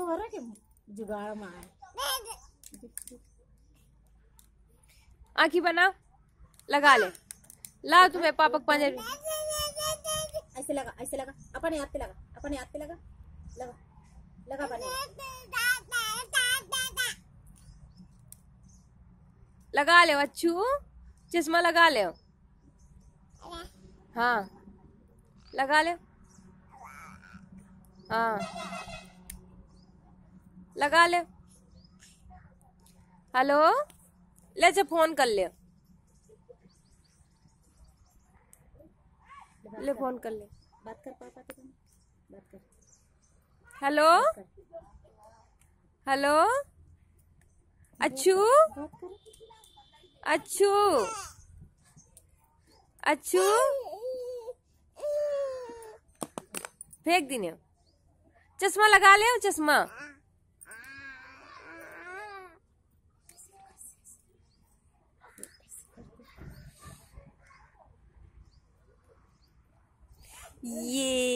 तो हो रहा कि जुगाड़ मार। आँखी बना लगा ले। ला तुम्हें पापा के पंजे ऐसे लगा ऐसे लगा अपने हाथ पे लगा अपने हाथ पे लगा लगा लगा हाथ। लगा ले अच्छू चश्मा लगा ले। हाँ लगा ले। हाँ। लगा ले। हेलो? ले अच्छा फ़ोन कर ले। ले फ़ोन कर ले। बात कर पापा के बात कर हेलो? हेलो? अच्छू? अच्छू? अच्छू? फेंक दीने चश्मा लगा ले चश्मा। 耶。